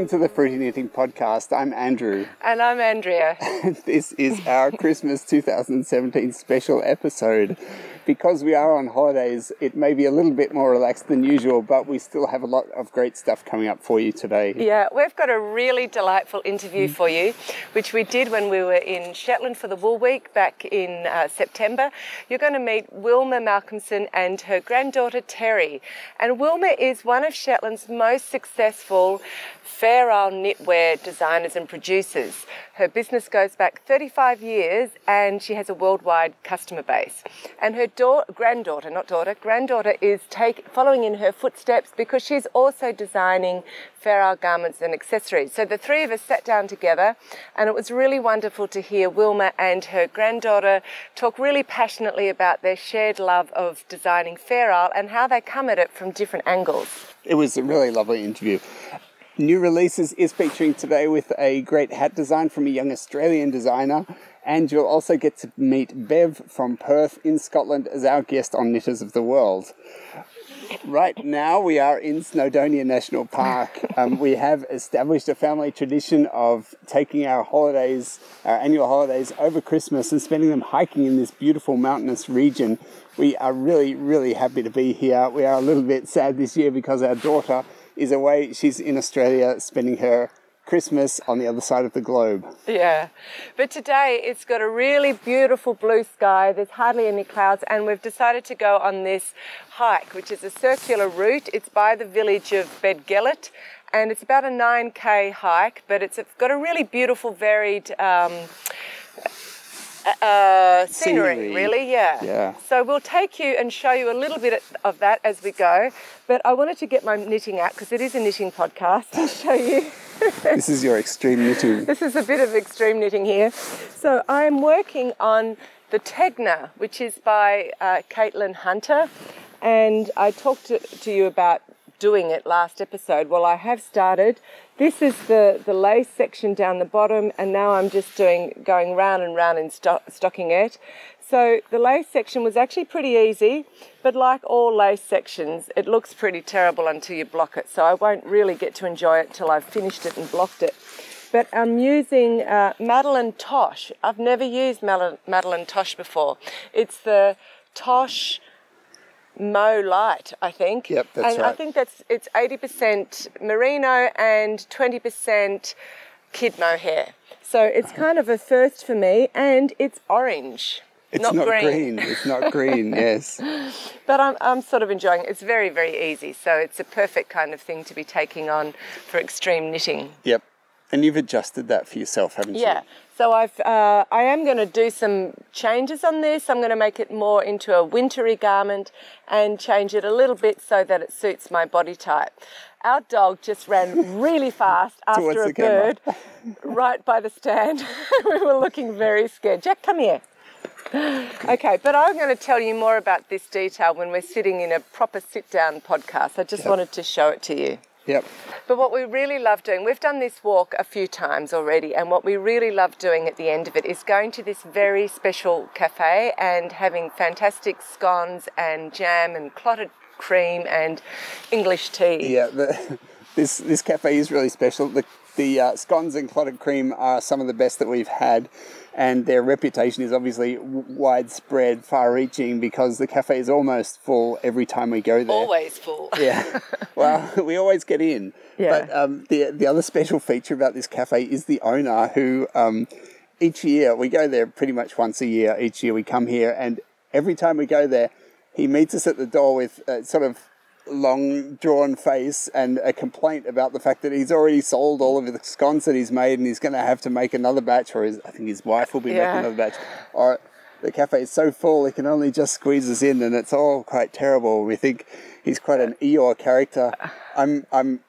Welcome to the Fruity Knitting Podcast. I'm Andrew. And I'm Andrea. this is our Christmas 2017 special episode. Because we are on holidays, it may be a little bit more relaxed than usual, but we still have a lot of great stuff coming up for you today. Yeah, we've got a really delightful interview for you, which we did when we were in Shetland for the Wool Week back in uh, September. You're going to meet Wilma Malcolmson and her granddaughter Terry. And Wilma is one of Shetland's most successful Fair Isle knitwear designers and producers. Her business goes back 35 years and she has a worldwide customer base. And her da- granddaughter, not daughter, granddaughter is take, following in her footsteps because she's also designing Isle garments and accessories. So the three of us sat down together and it was really wonderful to hear Wilma and her granddaughter talk really passionately about their shared love of designing Isle and how they come at it from different angles. It was a really lovely interview. New Releases is featuring today with a great hat design from a young Australian designer. And you'll also get to meet Bev from Perth in Scotland as our guest on Knitters of the World. Right now, we are in Snowdonia National Park. Um, we have established a family tradition of taking our holidays, our annual holidays, over Christmas and spending them hiking in this beautiful mountainous region. We are really, really happy to be here. We are a little bit sad this year because our daughter is away. She's in Australia spending her Christmas on the other side of the globe. Yeah, but today it's got a really beautiful blue sky. There's hardly any clouds, and we've decided to go on this hike, which is a circular route. It's by the village of Beddgelert, and it's about a 9k hike, but it's got a really beautiful, varied. Um, uh, scenery, scenery, really, yeah. Yeah. So we'll take you and show you a little bit of that as we go. But I wanted to get my knitting out because it is a knitting podcast to show you. this is your extreme knitting. This is a bit of extreme knitting here. So I'm working on the Tegna, which is by uh, Caitlin Hunter. And I talked to, to you about doing it last episode. Well, I have started. This is the, the lace section down the bottom, and now I'm just doing going round and round in sto- stockinette. So the lace section was actually pretty easy, but like all lace sections, it looks pretty terrible until you block it. So I won't really get to enjoy it till I've finished it and blocked it. But I'm using uh, Madeline Tosh. I've never used Madeline Tosh before. It's the Tosh Mo Light, I think. Yep, that's and right. I think that's it's 80% merino and 20% kid mohair. So it's kind of a first for me, and it's orange. It's not, not green. green. It's not green, yes. But I'm, I'm sort of enjoying it. It's very, very easy. So it's a perfect kind of thing to be taking on for extreme knitting. Yep. And you've adjusted that for yourself, haven't you? Yeah. So I've uh, I am going to do some changes on this. I'm going to make it more into a wintry garment and change it a little bit so that it suits my body type. Our dog just ran really fast after a bird right by the stand. we were looking very scared. Jack, come here. Okay, but I'm going to tell you more about this detail when we're sitting in a proper sit down podcast. I just yep. wanted to show it to you. Yep. But what we really love doing, we've done this walk a few times already, and what we really love doing at the end of it is going to this very special cafe and having fantastic scones and jam and clotted cream and English tea. Yeah, the, this this cafe is really special. The the uh, scones and clotted cream are some of the best that we've had and their reputation is obviously widespread, far-reaching because the cafe is almost full every time we go there. Always full. yeah. Well, we always get in. Yeah. But um, the the other special feature about this cafe is the owner who. Um, each year we go there pretty much once a year. Each year we come here, and every time we go there, he meets us at the door with uh, sort of long drawn face and a complaint about the fact that he's already sold all of the scones that he's made and he's going to have to make another batch or his, I think his wife will be yeah. making another batch. Or the cafe is so full he can only just squeeze us in and it's all quite terrible. We think he's quite an Eeyore character. I'm I'm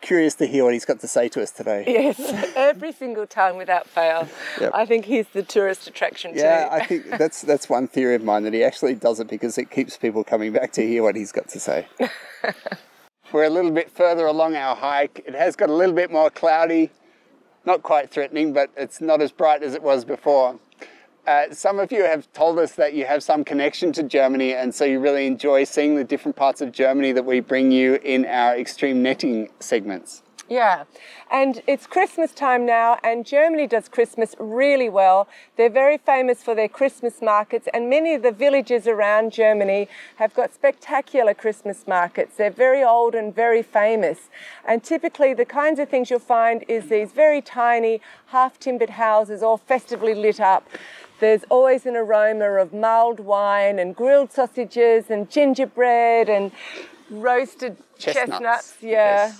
curious to hear what he's got to say to us today. Yes, every single time without fail. Yep. I think he's the tourist attraction yeah, too. I think that's that's one theory of mine that he actually does it because it keeps people coming back to hear what he's got to say. We're a little bit further along our hike. It has got a little bit more cloudy, not quite threatening, but it's not as bright as it was before. Uh, some of you have told us that you have some connection to Germany, and so you really enjoy seeing the different parts of Germany that we bring you in our extreme knitting segments. Yeah, and it's Christmas time now, and Germany does Christmas really well. They're very famous for their Christmas markets, and many of the villages around Germany have got spectacular Christmas markets. They're very old and very famous. And typically, the kinds of things you'll find is these very tiny, half timbered houses, all festively lit up. There's always an aroma of mulled wine and grilled sausages and gingerbread and roasted Chestnuts. chestnuts yeah,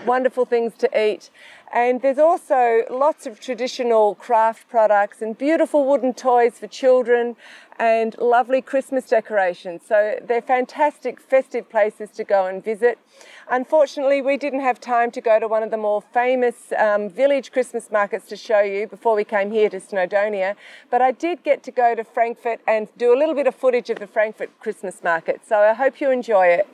wonderful things to eat. And there's also lots of traditional craft products and beautiful wooden toys for children and lovely Christmas decorations. So they're fantastic festive places to go and visit. Unfortunately, we didn't have time to go to one of the more famous um, village Christmas markets to show you before we came here to Snowdonia, but I did get to go to Frankfurt and do a little bit of footage of the Frankfurt Christmas market. So I hope you enjoy it.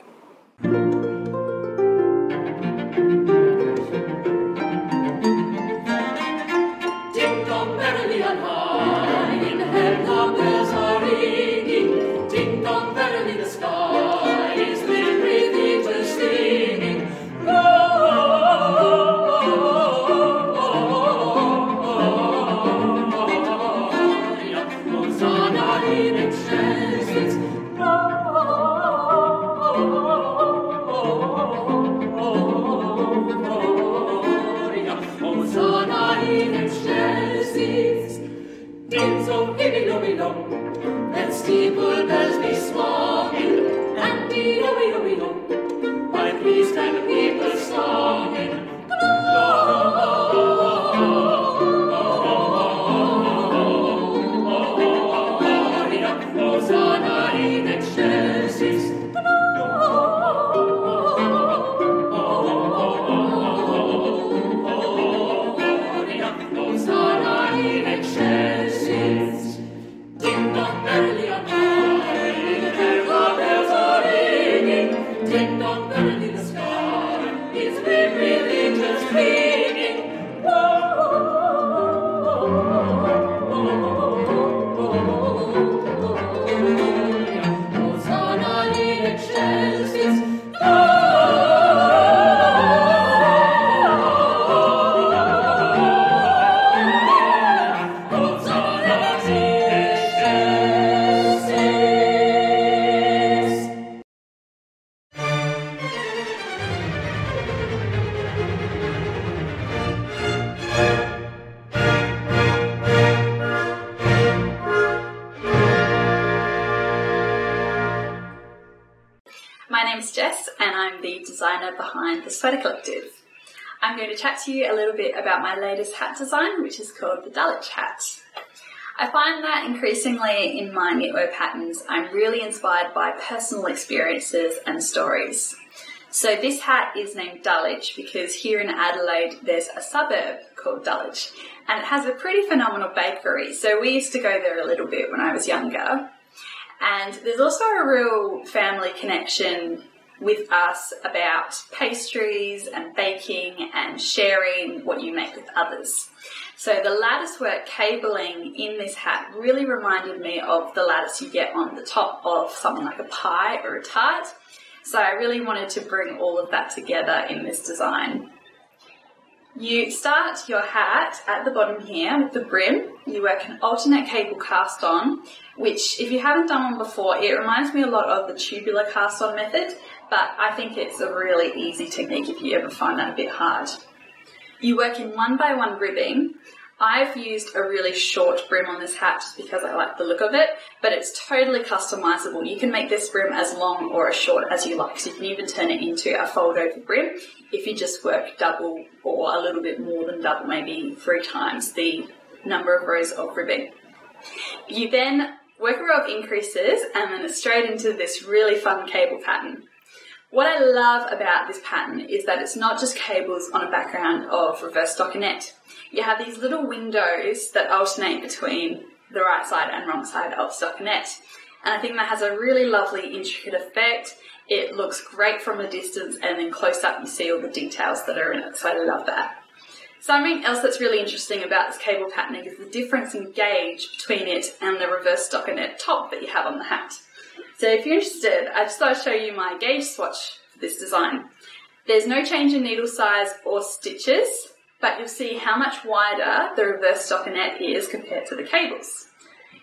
And steeple bells be swinging, and dobby dobby hat design, which is called the Dulwich hat. I find that increasingly in my knitwear patterns, I'm really inspired by personal experiences and stories. So this hat is named Dulwich because here in Adelaide there's a suburb called Dulwich, and it has a pretty phenomenal bakery. So we used to go there a little bit when I was younger. And there's also a real family connection with us about pastries and baking and sharing what you make with others. So the lattice work cabling in this hat really reminded me of the lattice you get on the top of something like a pie or a tart. So I really wanted to bring all of that together in this design. You start your hat at the bottom here with the brim. You work an alternate cable cast on, which if you haven't done one before, it reminds me a lot of the tubular cast on method, but I think it's a really easy technique if you ever find that a bit hard. You work in one by one ribbing. I've used a really short brim on this hat just because I like the look of it, but it's totally customizable. You can make this brim as long or as short as you like, so you can even turn it into a fold over brim if you just work double or a little bit more than double, maybe three times the number of rows of ribbing. You then work a row of increases and then it's straight into this really fun cable pattern. What I love about this pattern is that it's not just cables on a background of reverse stockinette. You have these little windows that alternate between the right side and wrong side of stockinette. And I think that has a really lovely intricate effect. It looks great from a distance and then close up you see all the details that are in it. So I love that. Something else that's really interesting about this cable patterning is the difference in gauge between it and the reverse stockinette top that you have on the hat. So if you're interested, I just thought I'd show you my gauge swatch for this design. There's no change in needle size or stitches, but you'll see how much wider the reverse stockinette is compared to the cables.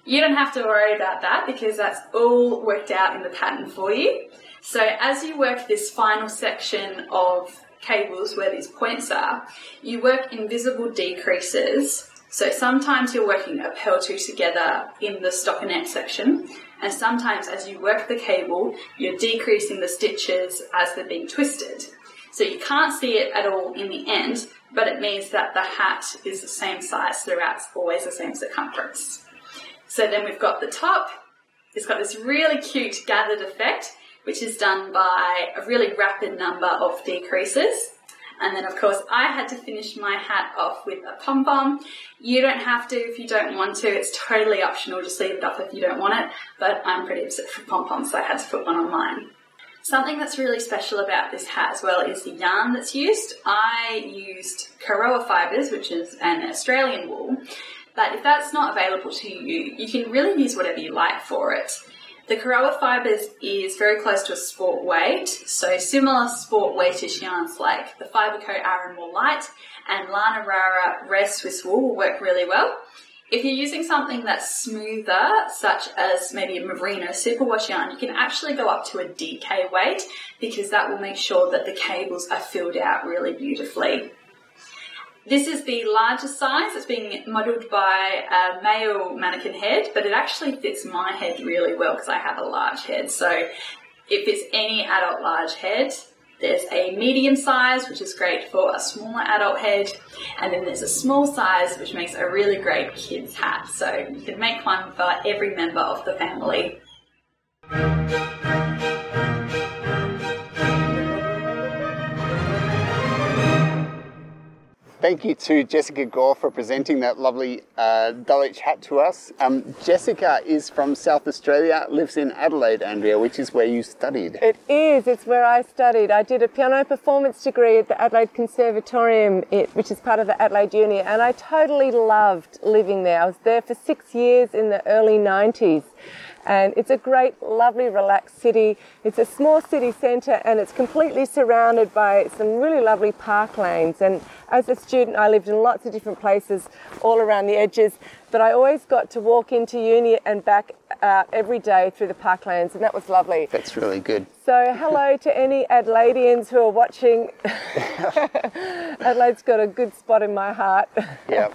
You don't have to worry about that because that's all worked out in the pattern for you. So as you work this final section of cables where these points are, you work invisible decreases. So sometimes you're working a pearl two together in the stockinette section, and sometimes as you work the cable, you're decreasing the stitches as they're being twisted. So you can't see it at all in the end, but it means that the hat is the same size throughout, it's always the same circumference. So then we've got the top, it's got this really cute gathered effect, which is done by a really rapid number of decreases. And then, of course, I had to finish my hat off with a pom pom. You don't have to if you don't want to. It's totally optional. Just leave it up if you don't want it. But I'm pretty obsessed with pom poms, so I had to put one on mine. Something that's really special about this hat as well is the yarn that's used. I used Karoa fibres, which is an Australian wool. But if that's not available to you, you can really use whatever you like for it. The Karoa Fibres is very close to a sport weight, so similar sport weightish yarns like the Fiberco Aran Wool Light and Lana Rara Rare Swiss Wool will work really well. If you're using something that's smoother, such as maybe a Merino superwash yarn, you can actually go up to a DK weight because that will make sure that the cables are filled out really beautifully. This is the largest size. It's being modelled by a male mannequin head, but it actually fits my head really well because I have a large head. So it fits any adult large head. There's a medium size, which is great for a smaller adult head, and then there's a small size, which makes a really great kid's hat. So you can make one for every member of the family. Thank you to Jessica Gore for presenting that lovely uh, Dulwich hat to us. Um, Jessica is from South Australia, lives in Adelaide, Andrea, which is where you studied. It is. It's where I studied. I did a piano performance degree at the Adelaide Conservatorium, which is part of the Adelaide Uni, and I totally loved living there. I was there for six years in the early 90s. And it's a great, lovely, relaxed city. It's a small city centre and it's completely surrounded by some really lovely park lanes. And as a student, I lived in lots of different places all around the edges, but I always got to walk into uni and back uh, every day through the parklands, and that was lovely. That's really good. So, hello to any Adelaideans who are watching. Adelaide's got a good spot in my heart. yeah.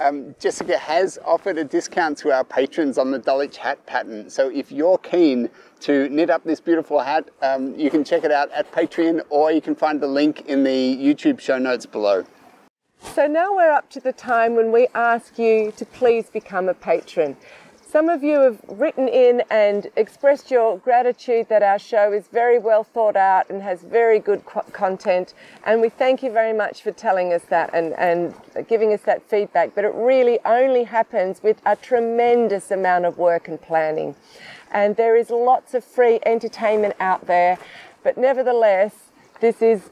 Um, Jessica has offered a discount to our patrons on the Dulwich hat pattern. So if you're keen to knit up this beautiful hat, um, you can check it out at Patreon or you can find the link in the YouTube show notes below. So now we're up to the time when we ask you to please become a patron. Some of you have written in and expressed your gratitude that our show is very well thought out and has very good co- content. And we thank you very much for telling us that and, and giving us that feedback. But it really only happens with a tremendous amount of work and planning. And there is lots of free entertainment out there. But nevertheless, this is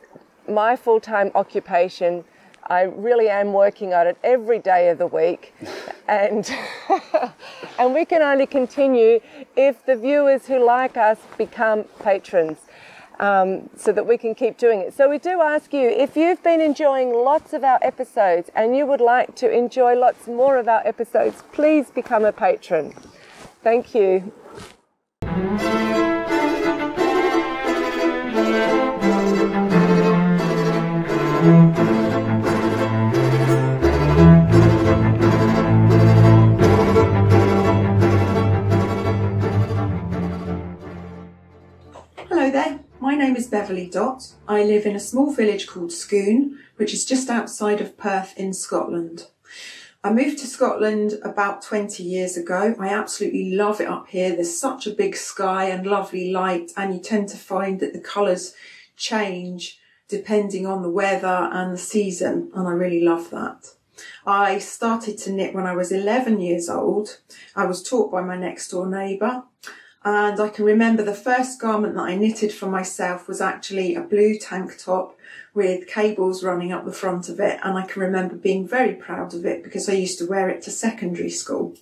my full time occupation I really am working on it every day of the week. and, and we can only continue if the viewers who like us become patrons. Um, so that we can keep doing it. So we do ask you if you've been enjoying lots of our episodes and you would like to enjoy lots more of our episodes, please become a patron. Thank you. Name is Beverly Dott. I live in a small village called Scone, which is just outside of Perth in Scotland. I moved to Scotland about 20 years ago. I absolutely love it up here. There's such a big sky and lovely light, and you tend to find that the colours change depending on the weather and the season, and I really love that. I started to knit when I was 11 years old. I was taught by my next door neighbour and I can remember the first garment that I knitted for myself was actually a blue tank top with cables running up the front of it. And I can remember being very proud of it because I used to wear it to secondary school.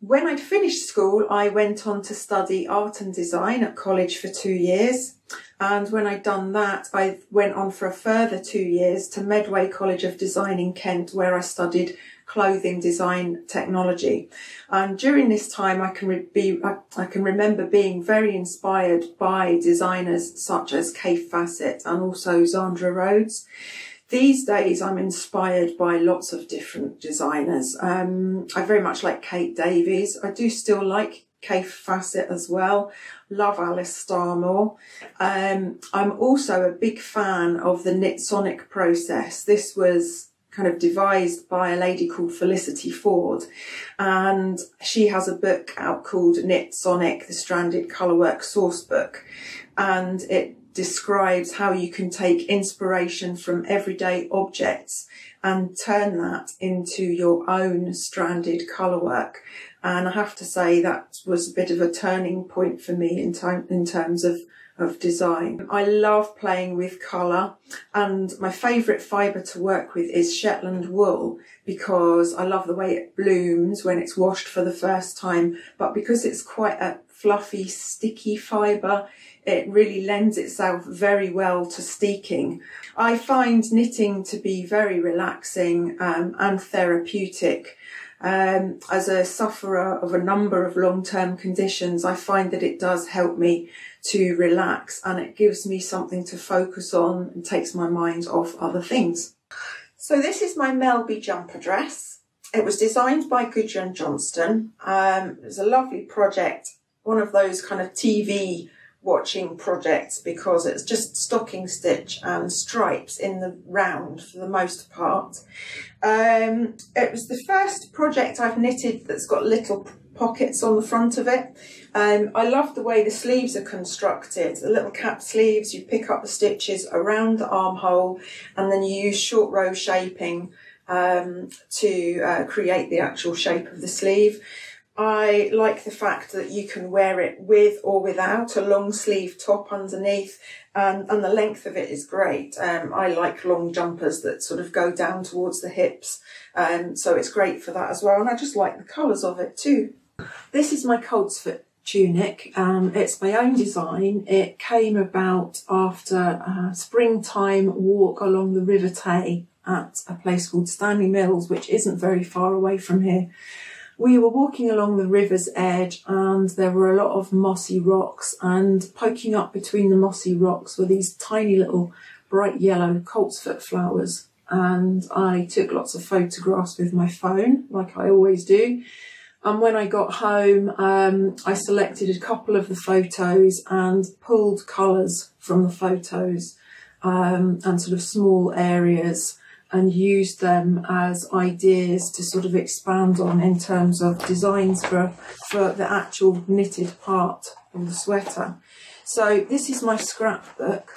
When I'd finished school, I went on to study art and design at college for two years. And when I'd done that, I went on for a further two years to Medway College of Design in Kent, where I studied clothing design technology. And during this time, I can re- be I, I, can remember being very inspired by designers such as Kaffe Fassett and also Zandra Rhodes. These days, I'm inspired by lots of different designers. Um, I very much like Kate Davies. I do still like Kaffe Fassett as well. Love Alice Starmore. Um, I'm also a big fan of the Knitsonik process. This was kind of devised by a lady called Felicity Ford. And she has a book out called Knitsonik, the Stranded Colourwork Source Book. And it describes how you can take inspiration from everyday objects and turn that into your own stranded colourwork. And I have to say that was a bit of a turning point for me in time, in terms of of design. I love playing with colour and my favourite fibre to work with is Shetland wool because I love the way it blooms when it's washed for the first time but because it's quite a fluffy sticky fibre it really lends itself very well to steeking. I find knitting to be very relaxing um, and therapeutic. Um, as a sufferer of a number of long-term conditions, I find that it does help me to relax and it gives me something to focus on and takes my mind off other things. So this is my Melby jumper dress. It was designed by Gudrun Johnston. Um, it was a lovely project, one of those kind of TV watching projects because it's just stocking stitch and stripes in the round for the most part. Um, it was the first project I've knitted that's got little pockets on the front of it. Um, I love the way the sleeves are constructed, the little cap sleeves, you pick up the stitches around the armhole and then you use short row shaping um, to uh, create the actual shape of the sleeve. I like the fact that you can wear it with or without a long sleeve top underneath, and, and the length of it is great. Um, I like long jumpers that sort of go down towards the hips, um, so it's great for that as well. And I just like the colours of it too. This is my Coltsfoot tunic. Um, it's my own design. It came about after a springtime walk along the River Tay at a place called Stanley Mills, which isn't very far away from here we were walking along the river's edge and there were a lot of mossy rocks and poking up between the mossy rocks were these tiny little bright yellow coltsfoot flowers and I took lots of photographs with my phone like I always do and when I got home um, I selected a couple of the photos and pulled colours from the photos um, and sort of small areas and used them as ideas to sort of expand on in terms of designs for, for the actual knitted part of the sweater. So this is my scrapbook.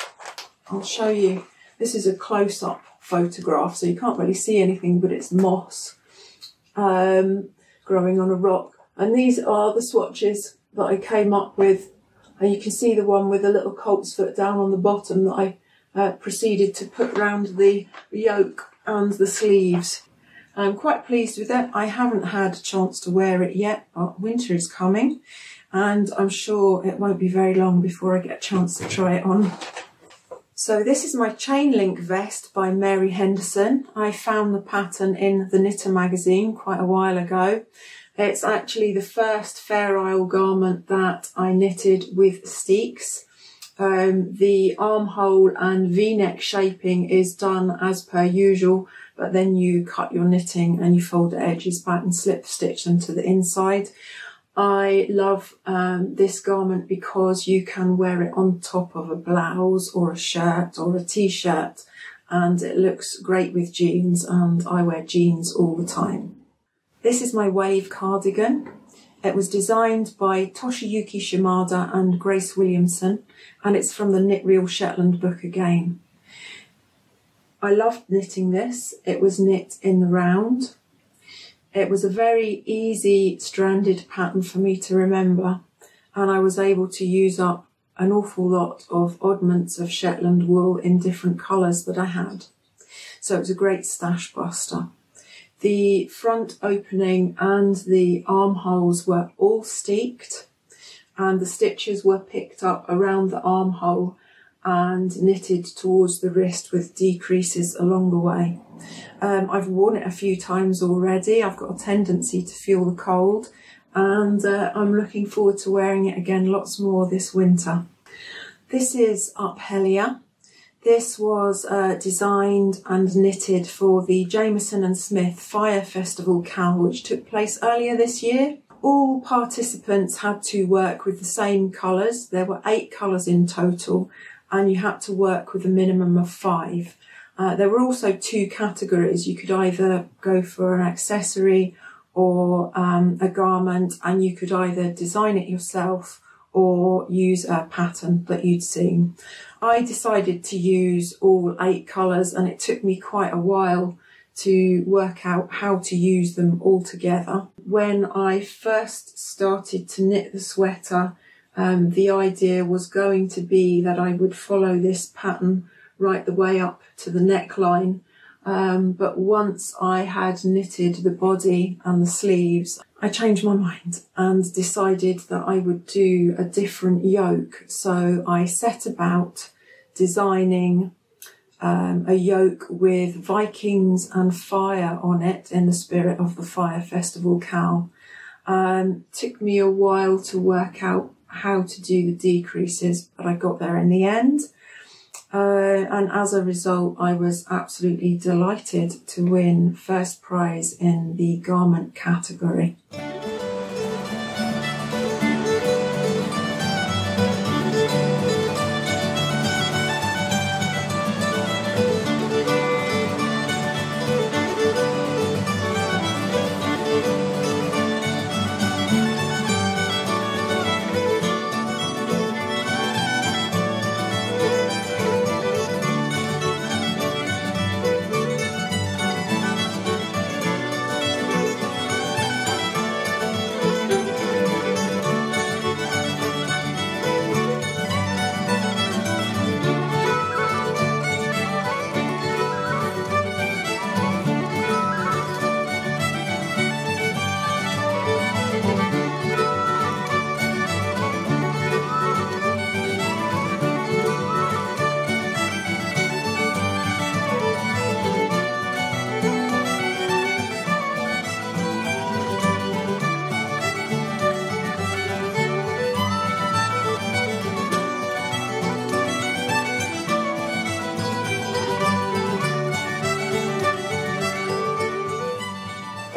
I'll show you. This is a close-up photograph, so you can't really see anything, but it's moss um, growing on a rock. And these are the swatches that I came up with. And you can see the one with a little coltsfoot down on the bottom that I uh, proceeded to put round the yoke and the sleeves. I'm quite pleased with it. I haven't had a chance to wear it yet, but winter is coming and I'm sure it won't be very long before I get a chance to try it on. So this is my chain link vest by Mary Henderson. I found the pattern in the Knitter magazine quite a while ago. It's actually the first Fair Isle garment that I knitted with steeks. Um, the armhole and v-neck shaping is done as per usual, but then you cut your knitting and you fold the edges back and slip stitch them to the inside. I love um, this garment because you can wear it on top of a blouse or a shirt or a t-shirt and it looks great with jeans and I wear jeans all the time. This is my wave cardigan. It was designed by Toshiyuki Shimada and Grace Williamson, and it's from the Knit Real Shetland book again. I loved knitting this. It was knit in the round. It was a very easy stranded pattern for me to remember, and I was able to use up an awful lot of oddments of Shetland wool in different colours that I had. So it was a great stash buster. The front opening and the armholes were all steeked and the stitches were picked up around the armhole and knitted towards the wrist with decreases along the way. Um, I've worn it a few times already. I've got a tendency to feel the cold and uh, I'm looking forward to wearing it again lots more this winter. This is Uphellia. This was uh, designed and knitted for the Jamieson and Smith Fire Festival KAL, which took place earlier this year. All participants had to work with the same colours. There were eight colours in total, and you had to work with a minimum of five. Uh, there were also two categories. You could either go for an accessory or um, a garment, and you could either design it yourself or use a pattern that you'd seen. I decided to use all eight colours, and it took me quite a while to work out how to use them all together. When I first started to knit the sweater, um, the idea was going to be that I would follow this pattern right the way up to the neckline. Um, but once I had knitted the body and the sleeves, I changed my mind and decided that I would do a different yoke. So I set about designing um, a yoke with Vikings and fire on it in the spirit of the Fire Festival KAL. Um, took me a while to work out how to do the decreases, but I got there in the end. Uh, and as a result, I was absolutely delighted to win first prize in the garment category.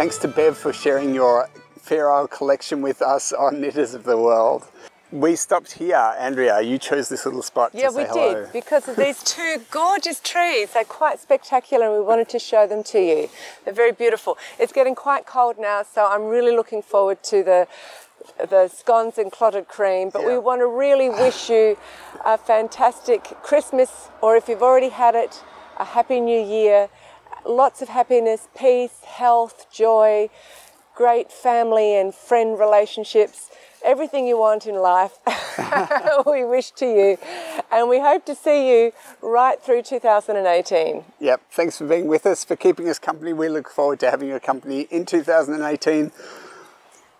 Thanks to Bev for sharing your Fair Isle collection with us on Knitters of the World. We stopped here, Andrea. You chose this little spot Yeah, we hello. did because of these two gorgeous trees. They're quite spectacular and we wanted to show them to you. They're very beautiful. It's getting quite cold now, so I'm really looking forward to the the scones and clotted cream, but we want to really wish you a fantastic Christmas, or if you've already had it, a happy new year. Lots of happiness, peace, health, joy, great family and friend relationships, everything you want in life. we wish to you, and we hope to see you right through 2018. Yep. Thanks for being with us, for keeping us company. We look forward to having your company in 2018.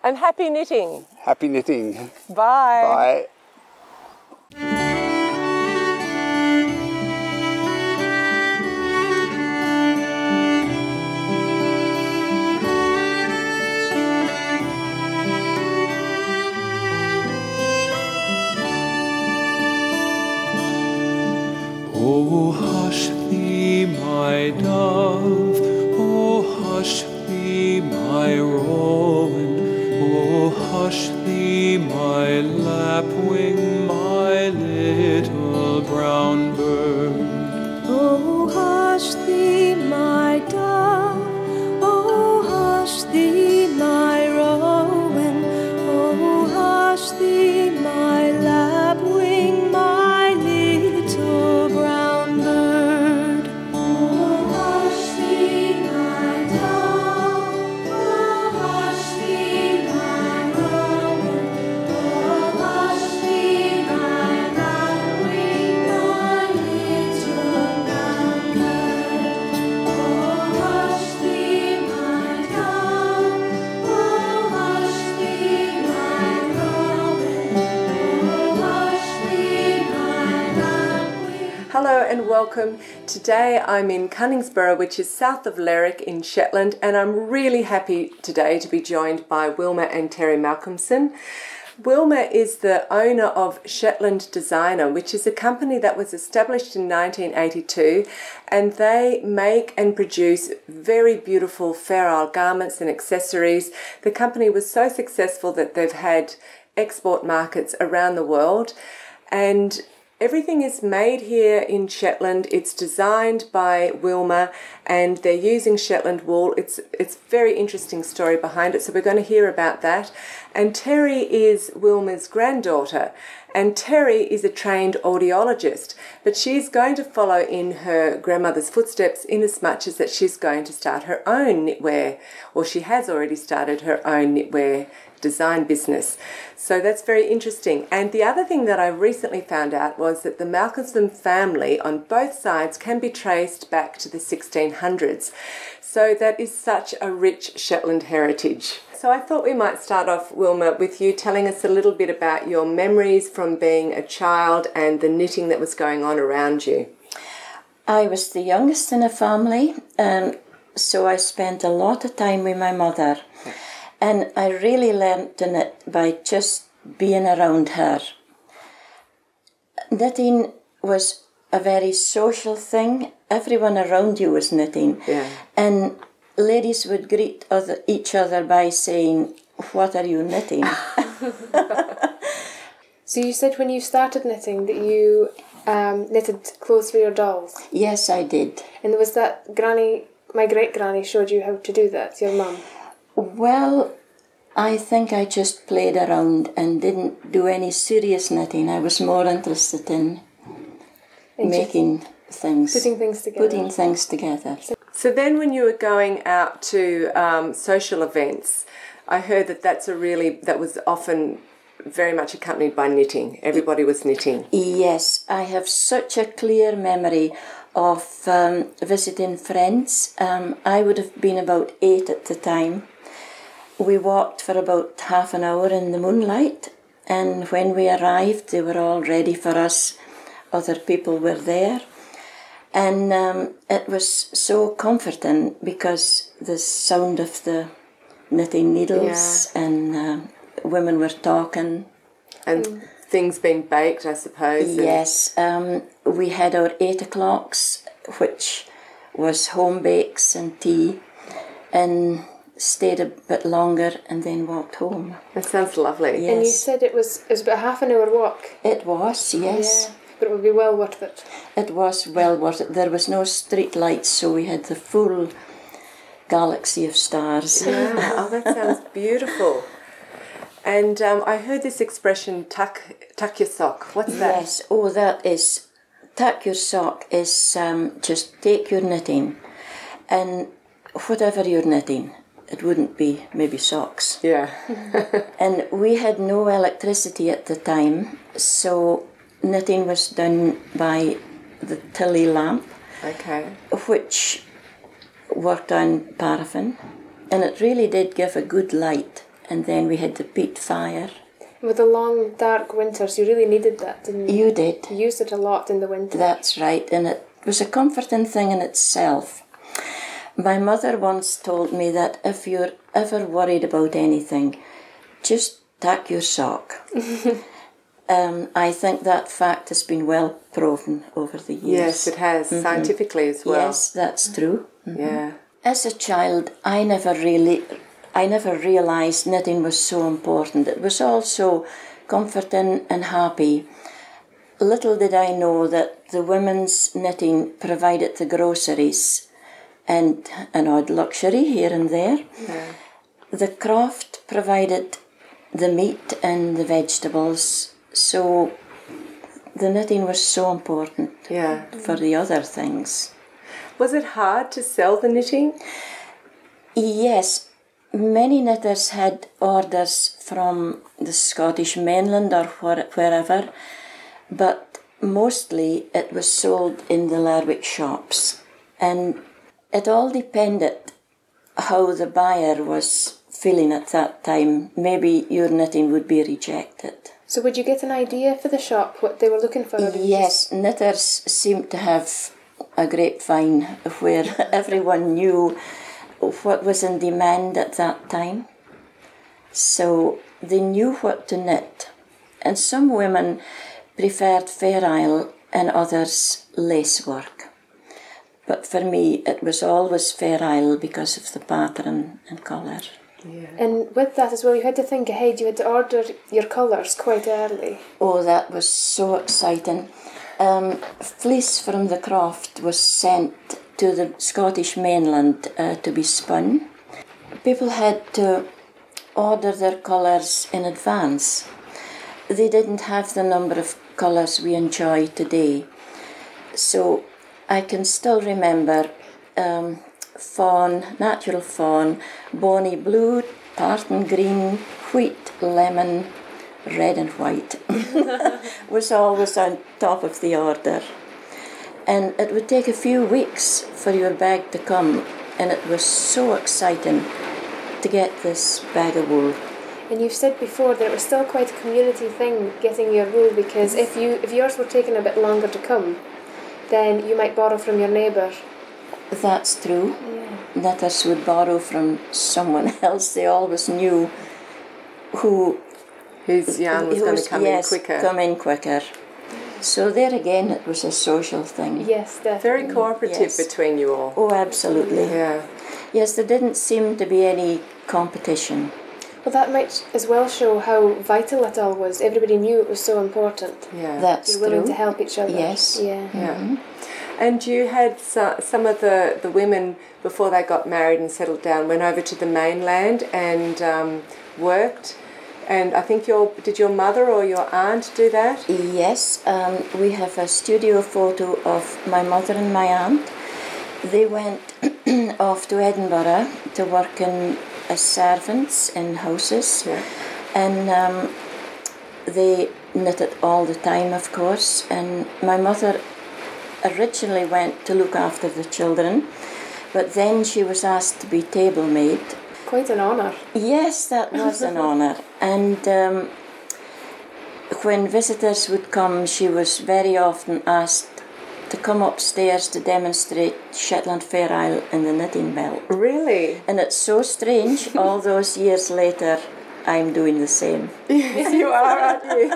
And happy knitting. Happy knitting. Bye. Bye. Oh, hush thee, my dove. Oh, hush thee, my rowan. Oh, hush thee, my lapwing, my little brown welcome. Today I'm in Cunningsburgh, which is south of Lerwick in Shetland, and I'm really happy today to be joined by Wilma and Terry Malcolmson. Wilma is the owner of Shetland Designer, which is a company that was established in 1982 and they make and produce very beautiful Fair Isle garments and accessories. The company was so successful that they've had export markets around the world and Everything is made here in Shetland. It's designed by Wilma and they're using Shetland wool. It's it's very interesting story behind it, so we're going to hear about that. And Terry is Wilma's granddaughter. And Terry is a trained audiologist, but she's going to follow in her grandmother's footsteps in as much as that she's going to start her own knitwear, or she has already started her own knitwear design business. So that's very interesting. And the other thing that I recently found out was that the Malcolmson family on both sides can be traced back to the 1600s. So that is such a rich Shetland heritage. So I thought we might start off, Wilma, with you telling us a little bit about your memories from being a child and the knitting that was going on around you. I was the youngest in a family, and so I spent a lot of time with my mother. And I really learned to knit by just being around her. Knitting was a very social thing. Everyone around you was knitting. Yeah. And ladies would greet other, each other by saying, What are you knitting? So you said when you started knitting that you um, knitted clothes for your dolls, yes, I did. and there was that Granny? My great granny showed you how to do that. Your mum. Well, I think I just played around and didn't do any serious knitting. I was more interested in And making things, putting things together. putting things together. So then, when you were going out to um, social events, I heard that that's a really that was often very much accompanied by knitting. Everybody was knitting. Yes, I have such a clear memory of um, visiting friends. Um, I would have been about eight at the time. We walked for about half an hour in the moonlight, and when we arrived, they were all ready for us. Other people were there, and um, it was so comforting because the sound of the knitting needles and uh, women were talking. And things being baked, I suppose. Yes, um, we had our eight o'clocks, which was home bakes and tea, and stayed a bit longer and then walked home. That sounds lovely. Yes. And you said it was it was about half an hour walk. It was, yes. Yeah, but it would be well worth it. It was well worth it. There was no street lights, so we had the full galaxy of stars. Yeah. oh, that sounds beautiful. And um, I heard this expression, tuck, tuck your sock. What's that? Yes, oh, that is, tuck your sock is um, just take your knitting and whatever you're knitting, it wouldn't be maybe socks. Yeah. And we had no electricity at the time, so knitting was done by the Tilly lamp, okay. which worked on paraffin, and it really did give a good light. And then we had the peat fire. With the long dark winters, you really needed that, didn't you? You did. You used it a lot in the winter. That's right, and it was a comforting thing in itself. My mother once told me that if you're ever worried about anything, just tack your sock. um, I think that fact has been well proven over the years. Yes, it has, scientifically as well. Yes, that's true. Yeah. As a child, I never really, I never realised knitting was so important. It was also comforting and happy. Little did I know that the women's knitting provided the groceries and an odd luxury here and there. The craft provided the meat and the vegetables. So the knitting was so important Yeah. for the other things. Was it hard to sell the knitting? Yes, many knitters had orders from the Scottish mainland or where- wherever, but mostly it was sold in the Lerwick shops. And it all depended how the buyer was feeling at that time. Maybe your knitting would be rejected. So would you get an idea for the shop what they were looking for? Yes, knitters seemed to have a grapevine where everyone knew what was in demand at that time. So they knew what to knit. And some women preferred Fair Isle and others lace work. But for me, it was always Fair Isle because of the pattern and colour. Yeah. And with that as well, you had to think ahead. You had to order your colours quite early. Oh, that was so exciting. Um, fleece from the croft was sent to the Scottish mainland uh, to be spun. People had to order their colours in advance. They didn't have the number of colours we enjoy today. So I can still remember um, fawn, natural fawn, bonny blue, tartan green, wheat, lemon, red and white was always on top of the order. And it would take a few weeks for your bag to come, and it was so exciting to get this bag of wool. And you've said before that it was still quite a community thing getting your wool because if you if yours were taking a bit longer to come, then you might borrow from your neighbour. That's true. Knitters would borrow from someone else. They always knew who Whose yarn was going to come yes, in quicker. Come in quicker. So there again, it was a social thing. Yes, definitely. Very cooperative Yes. between you all. Oh, absolutely. Yeah. Yes, there didn't seem to be any competition. Well, that might as well show how vital it all was. Everybody knew it was so important. Yeah. That's You're willing true. to help each other. Yes. Yeah. Yeah. And you had so, some of the, the women before they got married and settled down went over to the mainland and um, worked. And I think your did your mother or your aunt do that? Yes, um, we have a studio photo of my mother and my aunt. They went off to Edinburgh to work in as servants in houses, Yeah. and um, they knitted all the time, of course. And my mother originally went to look after the children, but then she was asked to be table maid Quite an honour. Yes, that was an honour. And um, when visitors would come, she was very often asked to come upstairs to demonstrate Shetland Fair Isle in the knitting belt. Really? And it's so strange, all those years later, I'm doing the same. Yes, you are, aren't you?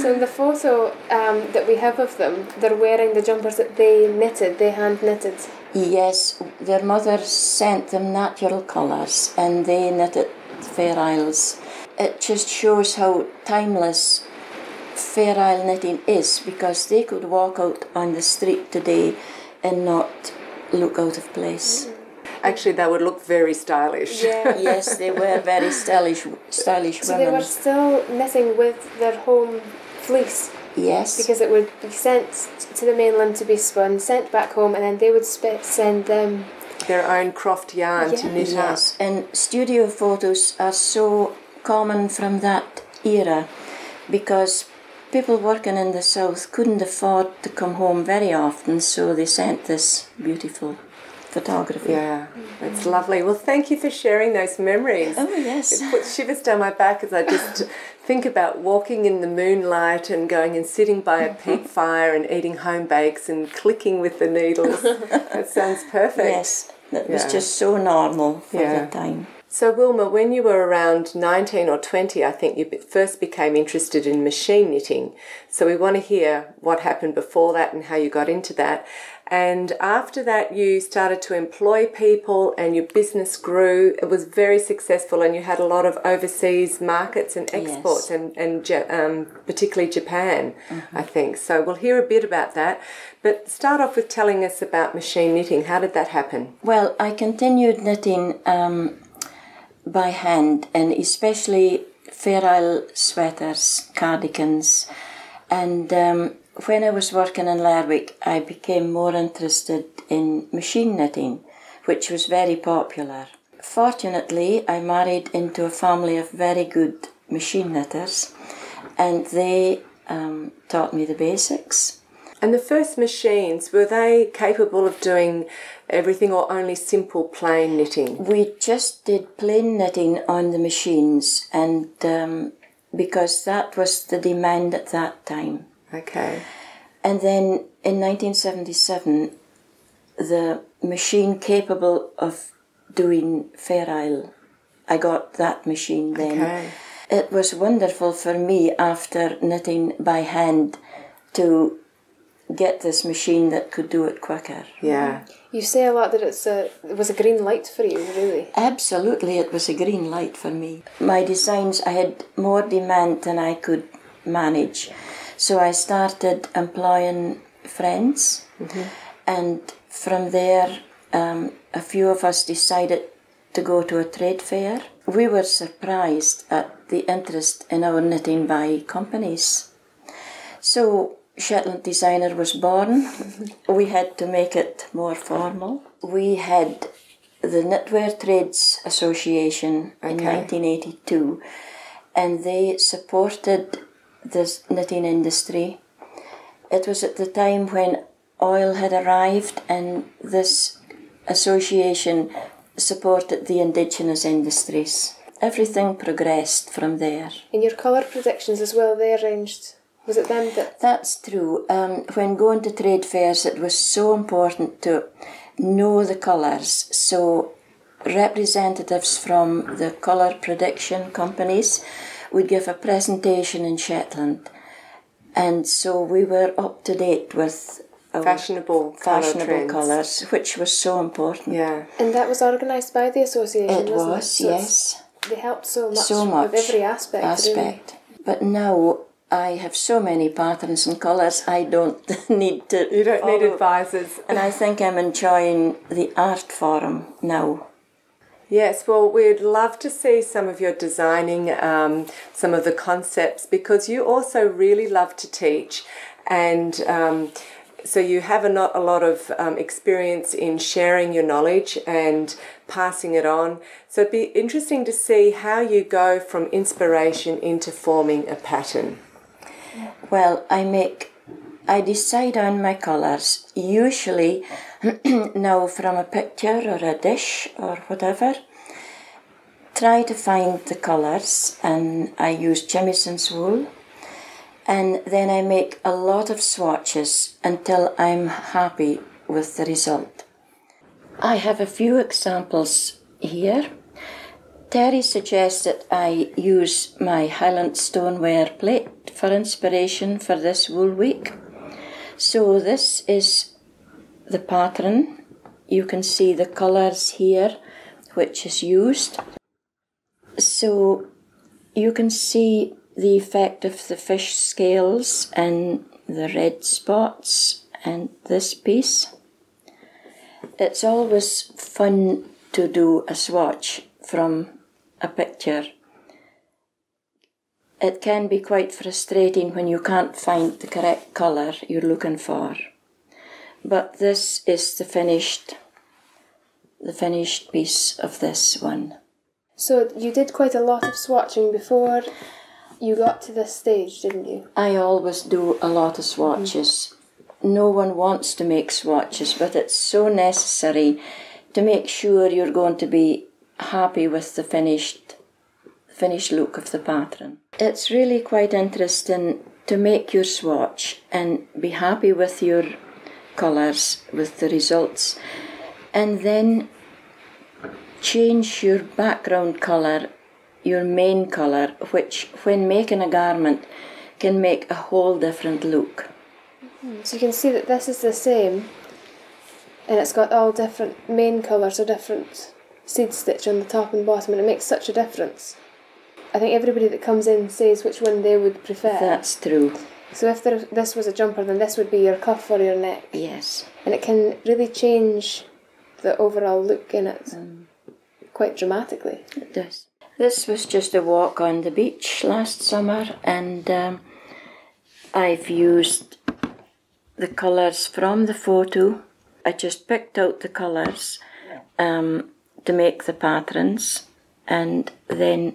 So in the photo um, that we have of them, they're wearing the jumpers that they knitted, they hand knitted. Yes, their mother sent them natural colours and they knitted Fair Isles. It just shows how timeless Fair Isle knitting is because they could walk out on the street today and not look out of place. Mm. Actually, they would look very stylish. Yeah. yes, they were very stylish, stylish So they were still knitting with their home fleece Yes, because it would be sent to the mainland to be spun, sent back home, and then they would spe- send them. Their own croft yarn to knit yes, and studio photos are so common from that era because people working in the south couldn't afford to come home very often, so they sent this beautiful photography. Yeah, it's lovely. Well, thank you for sharing those memories. Oh yes. It puts shivers down my back as I just think about walking in the moonlight and going and sitting by a peat mm-hmm. fire and eating home bakes and clicking with the needles. that sounds perfect. Yes, that was just so normal for Yeah. the time. So, Wilma, when you were around 19 or 20, I think you first became interested in machine knitting. So, we want to hear what happened before that and how you got into that. And after that, you started to employ people and your business grew. It was very successful, and you had a lot of overseas markets and exports, and, and um, particularly Japan, I think. So, we'll hear a bit about that. But start off with telling us about machine knitting. How did that happen? Well, I continued knitting um, by hand and especially Isle sweaters, cardigans. And um, when I was working in Lerwick, I became more interested in machine knitting, which was very popular. Fortunately, I married into a family of very good machine knitters, and they um, taught me the basics. And the first machines, were they capable of doing everything or only simple plain knitting? We just did plain knitting on the machines, and um, because that was the demand at that time. Okay. And then in 1977, the machine capable of doing Fair Isle, I got that machine then. Okay. It was wonderful for me after knitting by hand to get this machine that could do it quicker. Yeah. You say a lot that it's a it was a green light for you, really. Absolutely, it was a green light for me. My designs, I had more demand than I could manage. So I started employing friends, and from there, um, a few of us decided to go to a trade fair. We were surprised at the interest in our knitting by companies. So Shetland Designer was born. we had to make it more formal. We had the Knitwear Trades Association in Okay. 1982, and they supported the knitting industry. It was at the time when oil had arrived, and this association supported the indigenous industries. Everything progressed from there. And your colour predictions as well, they arranged. Was it then that That's true. Um, when going to trade fairs, it was so important to know the colours. So, representatives from the colour prediction companies would give a presentation in Shetland. And so we were up to date with Fashionable fashionable colours, which was so important. Yeah. and that was organised by the association, It wasn't was, it? So yes. They helped so much, so much with every aspect. aspect. But now I have so many patterns and colours. I don't need to. You don't need advisors. And I think I'm enjoying the art forum now. Yes, well, we'd love to see some of your designing, um, some of the concepts, because you also really love to teach, and um, so you have a, not, a lot of um, experience in sharing your knowledge and passing it on. So it'd be interesting to see how you go from inspiration into forming a pattern. Well, I make, I decide on my colours, usually now from a picture or a dish or whatever. Try to find the colours, and I use Jamieson's wool. And then I make a lot of swatches until I'm happy with the result. I have a few examples here. Terry suggests that I use my Highland stoneware plate for inspiration for this wool week. So this is the pattern. You can see the colours here, which is used. So you can see the effect of the fish scales and the red spots and this piece. It's always fun to do a swatch from a picture. It can be quite frustrating when you can't find the correct colour you're looking for. But this is the finished the finished piece of this one. So you did quite a lot of swatching before you got to this stage, didn't you? I always do a lot of swatches. Mm. No one wants to make swatches, but it's so necessary to make sure you're going to be happy with the finished finished look of the pattern. It's really quite interesting to make your swatch and be happy with your colours, with the results, and then change your background colour, your main colour, which when making a garment can make a whole different look. Hmm, so you can see that this is the same, and it's got all different main colours or different seed stitch on the top and bottom, and it makes such a difference. I think everybody that comes in says which one they would prefer. That's true. So if there, this was a jumper, then this would be your cuff or your neck, Yes. and it can really change the overall look in it quite dramatically. It does. This was just a walk on the beach last summer, and um, I've used the colours from the photo. I just picked out the colours um, to make the patterns, and then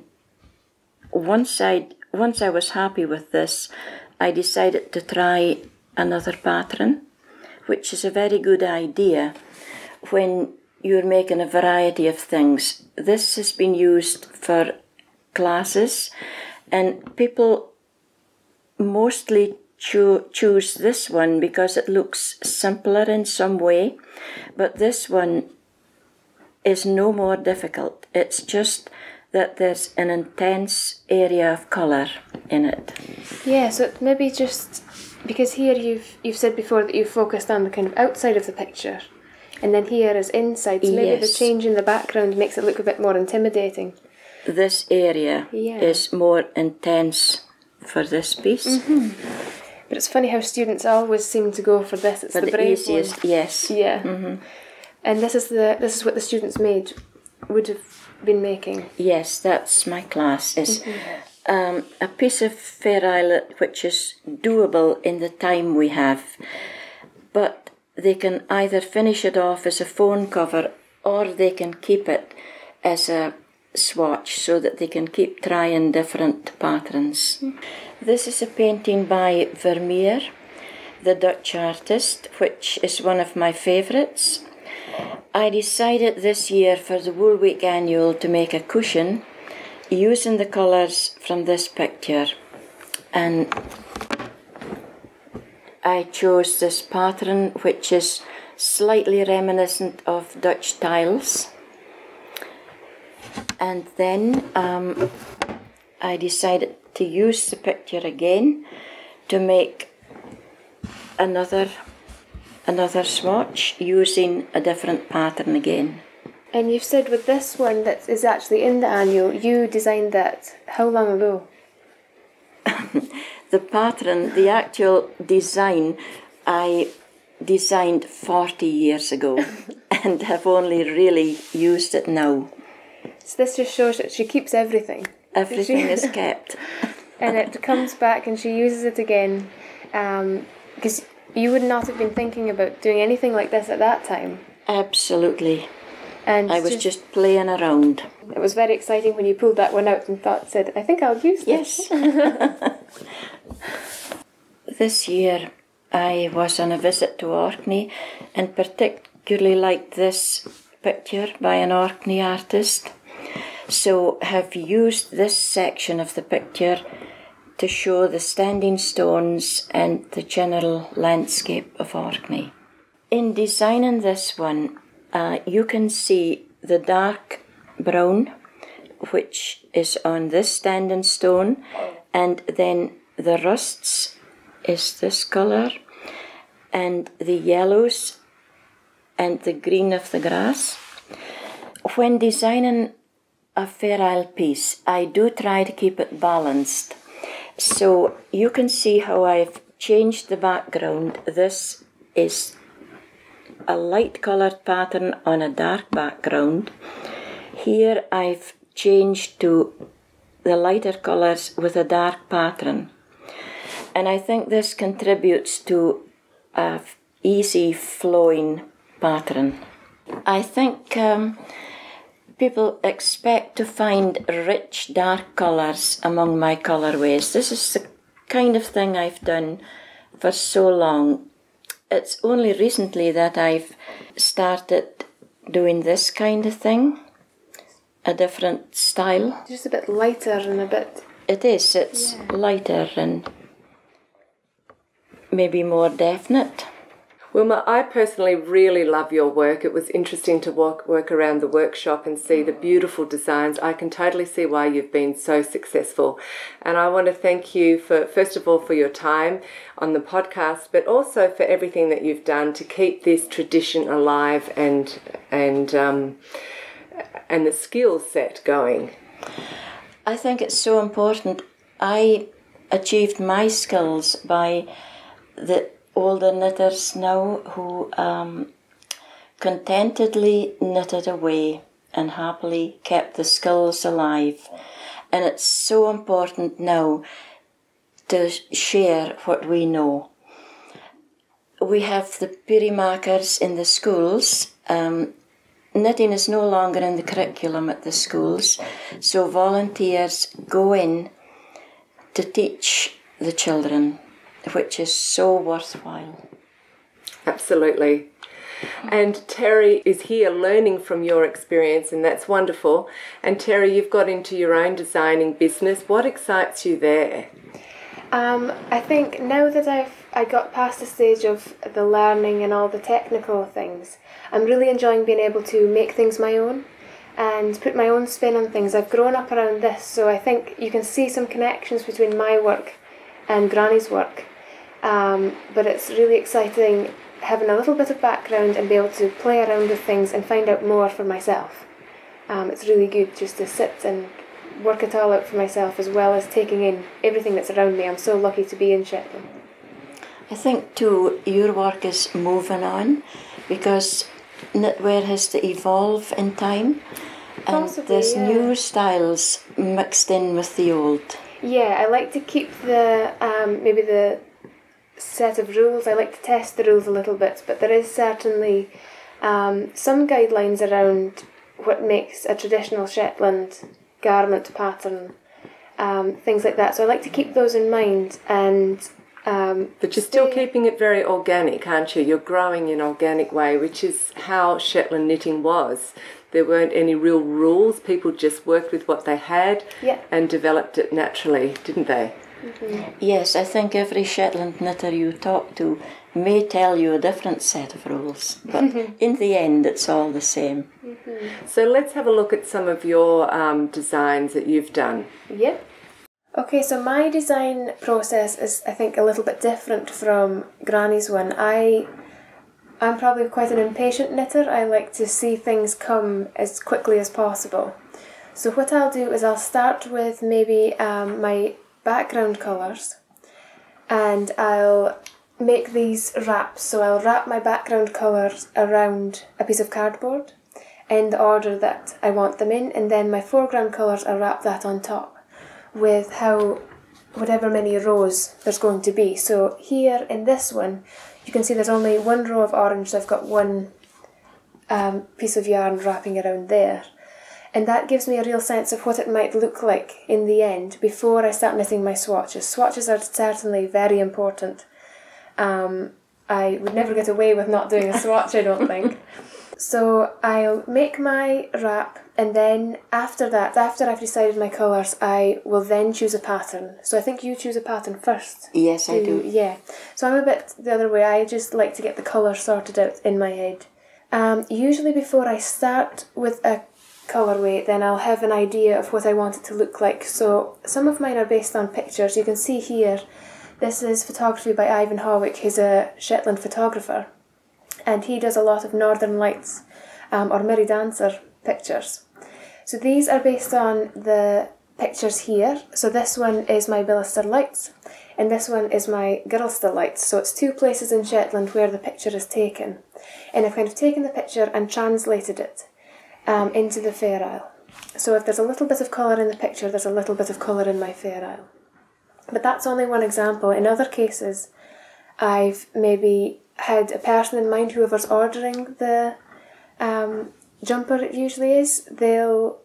once I once I was happy with this, I decided to try another pattern, which is a very good idea when you're making a variety of things. This has been used for classes And people mostly choo- choose this one because it looks simpler in some way, but this one is no more difficult. It's just that there's an intense area of colour in it. Yeah, so maybe just because here you've you've said before that you've focused on the kind of outside of the picture, and then here is inside. So maybe the change in the background makes it look a bit more intimidating. This area Yeah. is more intense for this piece. Mm-hmm. But it's funny how students always seem to go for this. It's For the, the, easiest, one. yes. Yeah. Mm-hmm. And this is the this is what the students made would have been making. Yes, that's my class. Is um, a piece of fair islet which is doable in the time we have, but they can either finish it off as a phone cover or they can keep it as a swatch so that they can keep trying different patterns. This is a painting by Vermeer, the Dutch artist, which is one of my favourites. I decided this year for the Wool Week Annual to make a cushion using the colours from this picture. And I chose this pattern which is slightly reminiscent of Dutch tiles. And then um, I decided to use the picture again to make another another swatch using a different pattern again. And you've said with this one that is actually in the annual, you designed that how long ago? The pattern, the actual design, I designed 40 years ago and have only really used it now. So this just shows that she keeps everything. Everything is kept. and it comes back and she uses it again um, because you would not have been thinking about doing anything like this at that time Absolutely. and I was just playing around. it was very exciting when you pulled that one out and thought said i think i'll use this Yes. this year I was on a visit to Orkney and particularly liked this picture by an Orkney artist. So have used this section of the picture to show the standing stones and the general landscape of Orkney. In designing this one, uh, you can see the dark brown, which is on this standing stone, and then the rusts is this colour, and the yellows and the green of the grass. When designing a fair isle piece, I do try to keep it balanced. So you can see how I've changed the background. This is a light coloured pattern on a dark background. Here I've changed to the lighter colours with a dark pattern. And I think this contributes to a easy flowing pattern. I think um, people expect to find rich dark colours among my colourways. This is the kind of thing I've done for so long. It's only recently that I've started doing this kind of thing, a different style. just a bit lighter and a bit It is, it's lighter and maybe more definite. Wilma, I personally really love your work. It was interesting to walk, work around the workshop and see the beautiful designs. I can totally see why you've been so successful. And I want to thank you for, first of all, for your time on the podcast, but also for everything that you've done to keep this tradition alive and, and, um, and the skill set going. I think it's so important. I achieved my skills by the older knitters now who um, contentedly knitted away and happily kept the skills alive. And it's so important now to share what we know. We have the Peerie Makers in the schools. Um, knitting is no longer in the curriculum at the schools, so volunteers go in to teach the children, which is so worthwhile. Absolutely. And Terry is here learning from your experience, and that's wonderful. And Terry, you've got into your own designing business. What excites you there? Um, I think now that I've I got past the stage of the learning and all the technical things, I'm really enjoying being able to make things my own and put my own spin on things. I've grown up around this, so I think you can see some connections between my work and Granny's work. Um, but it's really exciting having a little bit of background and be able to play around with things and find out more for myself. Um, it's really good just to sit and work it all out for myself as well as taking in everything that's around me. I'm so lucky to be in Shetland. I think too your work is moving on because knitwear has to evolve in time and Possibly, there's yeah. new styles mixed in with the old. Yeah, I like to keep the um, maybe the set of rules. I like to test the rules a little bit, but there is certainly um, some guidelines around what makes a traditional Shetland garment pattern, um, things like that. So I like to keep those in mind and. Um, But you're still keeping it very organic, aren't you? You're growing in an organic way, which is how Shetland knitting was. There weren't any real rules. People just worked with what they had Yeah. and developed it naturally, didn't they? Yes, I think every Shetland knitter you talk to may tell you a different set of rules, but in the end it's all the same. So let's have a look at some of your um, designs that you've done. Yep. Okay, so my design process is, I think, a little bit different from Granny's one. I, I'm probably quite an impatient knitter. I like to see things come as quickly as possible. So what I'll do is I'll start with maybe um, my background colours, and I'll make these wraps. So I'll wrap my background colours around a piece of cardboard in the order that I want them in, and then my foreground colours I'll wrap that on top with how whatever many rows there's going to be. So here in this one, you can see there's only one row of orange, so I've got one um, piece of yarn wrapping around there. And that gives me a real sense of what it might look like in the end before I start knitting my swatches. Swatches are certainly very important. Um, I would never get away with not doing a swatch, I don't think. So I'll make my wrap and then after that, after I've decided my colours, I will then choose a pattern. So I think you choose a pattern first. Yes, I do. Yeah. So I'm a bit the other way. I just like to get the colour sorted out in my head. Um, usually before I start with a colourway, then I'll have an idea of what I want it to look like. So some of mine are based on pictures. You can see here, this is photography by Ivan Hawick. He's a Shetland photographer and he does a lot of Northern Lights um, or Merry Dancer pictures. So these are based on the pictures here. So this one is my Billister Lights, and this one is my Girlsta Lights. So it's two places in Shetland where the picture is taken. And I've kind of taken the picture and translated it um, into the Fair Isle. So if there's a little bit of colour in the picture, there's a little bit of colour in my Fair Isle. But that's only one example. In other cases, I've maybe had a person in mind, whoever's ordering the um, jumper, it usually is, they'll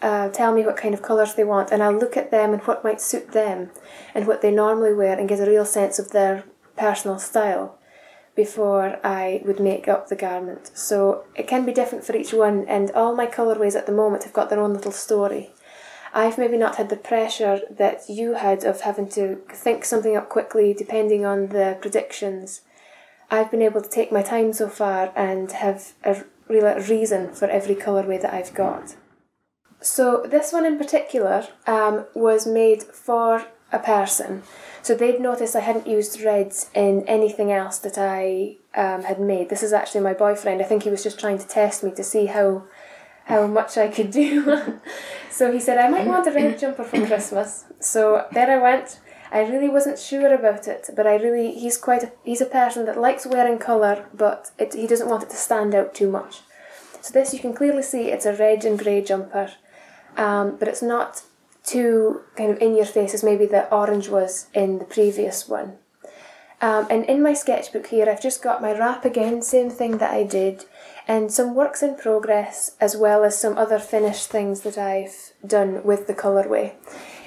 uh, tell me what kind of colours they want, and I'll look at them and what might suit them and what they normally wear and get a real sense of their personal style before I would make up the garment. So it can be different for each one, and all my colourways at the moment have got their own little story. I've maybe not had the pressure that you had of having to think something up quickly depending on the predictions. I've been able to take my time so far and have a real reason for every colourway that I've got. So this one in particular um, was made for a person. So they'd noticed I hadn't used reds in anything else that I um, had made. This is actually my boyfriend. I think he was just trying to test me to see how how much I could do. so he said I might want a red jumper for Christmas. So there I went. I really wasn't sure about it, but I really he's quite a, he's a person that likes wearing colour, but it, he doesn't want it to stand out too much. So this you can clearly see it's a red and grey jumper, um, but it's not too kind of in your faces, maybe the orange was in the previous one. Um, and in my sketchbook here, I've just got my wrap again, same thing that I did, and some works in progress, as well as some other finished things that I've done with the colourway.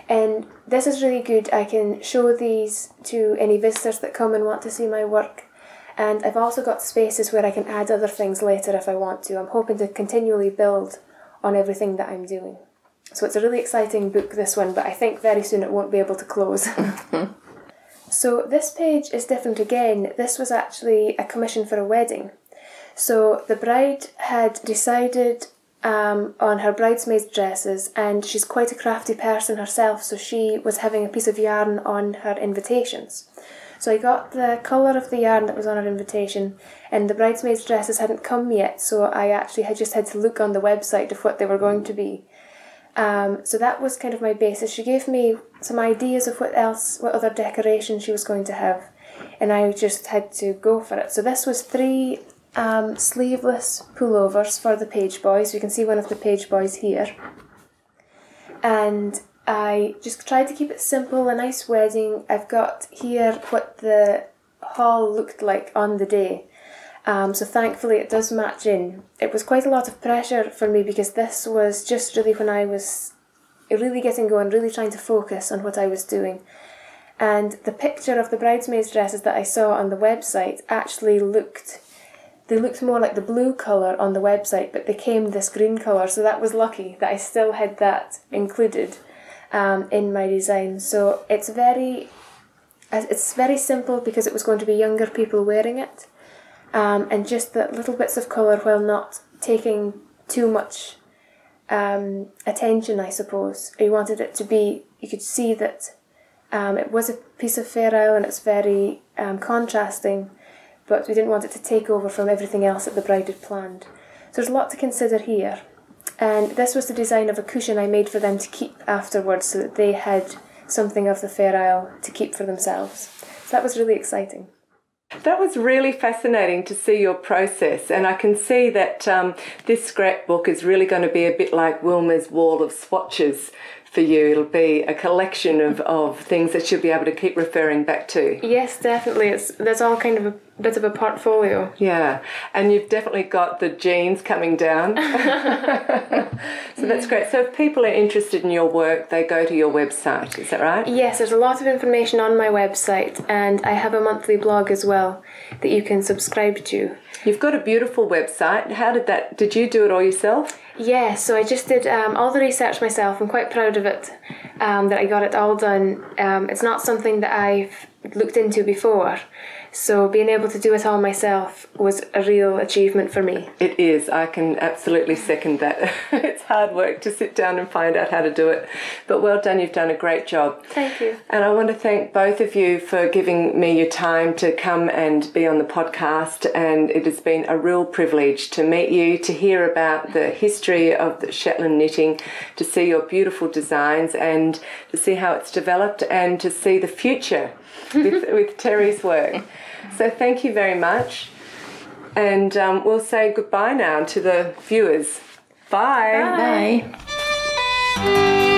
And this is really good. I can show these to any visitors that come and want to see my work. And I've also got spaces where I can add other things later if I want to. I'm hoping to continually build on everything that I'm doing. So it's a really exciting book, this one, but I think very soon it won't be able to close. so this page is different again. This was actually a commission for a wedding. So the bride had decided um, on her bridesmaids' dresses, and she's quite a crafty person herself, so she was having a piece of yarn on her invitations. So I got the colour of the yarn that was on her invitation, and the bridesmaids' dresses hadn't come yet, so I actually had just had to look on the website of what they were going to be. Um, so that was kind of my basis. She gave me some ideas of what else, what other decoration she was going to have, and I just had to go for it. So this was three um, sleeveless pullovers for the page boys. You can see one of the page boys here. And I just tried to keep it simple, a nice wedding. I've got here what the hall looked like on the day. Um, so thankfully it does match in. It was quite a lot of pressure for me because this was just really when I was really getting going, really trying to focus on what I was doing. And the picture of the bridesmaids' dresses that I saw on the website actually looked they looked more like the blue colour on the website, but they came this green colour, so that was lucky that I still had that included um, in my design. So it's very it's very simple because it was going to be younger people wearing it, um, and just the little bits of colour while not taking too much um, attention, I suppose. You wanted it to be, you could see that um, it was a piece of Fair Isle and it's very um, contrasting, but we didn't want it to take over from everything else that the bride had planned. So there's a lot to consider here. And this was the design of a cushion I made for them to keep afterwards so that they had something of the Fair Isle to keep for themselves. So that was really exciting. That was really fascinating to see your process, and I can see that um, this scrapbook is really going to be a bit like Wilma's wall of swatches for you. It'll be a collection of, of things that you'll be able to keep referring back to. Yes, definitely. It's there's all kind of a bit of a portfolio. Yeah, and you've definitely got the genes coming down. so that's great. So if people are interested in your work, they go to your website. Is that right? Yes, there's a lot of information on my website, and I have a monthly blog as well that you can subscribe to. You've got a beautiful website. How did that? Did you do it all yourself? Yeah, so I just did um, all the research myself. I'm quite proud of it um, that I got it all done. Um, it's not something that I've looked into before. So being able to do it all myself was a real achievement for me. It is. I can absolutely second that. it's hard work to sit down and find out how to do it. But well done, you've done a great job. Thank you. And I want to thank both of you for giving me your time to come and be on the podcast. And it has been a real privilege to meet you, to hear about the history of the Shetland knitting, to see your beautiful designs and to see how it's developed and to see the future with, with Terry's work. So thank you very much. And um, we'll say goodbye now to the viewers. Bye. Bye. Thank